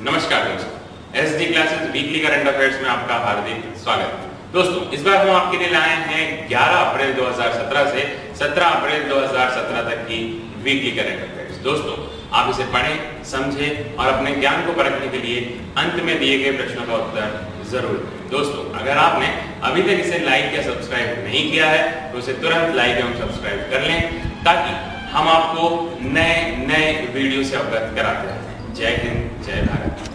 नमस्कार दोस्तों। S D classes weekly current affairs में आपका हार्दिक स्वागत। है दोस्तों, इस बार हम आपके लिए लाए हैं 11 अप्रैल 2017 से 17 अप्रैल 2017 तक की वीकली करंट अफेयर्स दोस्तों, आप इसे पढ़ें, समझें और अपने ज्ञान को परखने के लिए अंत में दिए गए प्रश्नों का उत्तर ज़रूर दोस्तों, अगर आपने अभी तक इसे लाइक या सब्सक्राइब नहीं किया है तो इसे तुरंत लाइक एवं सब्सक्राइब कर लें, ताकि हम आपको नए नए वीडियो से अवगत कराते रहें। 捷径捷客。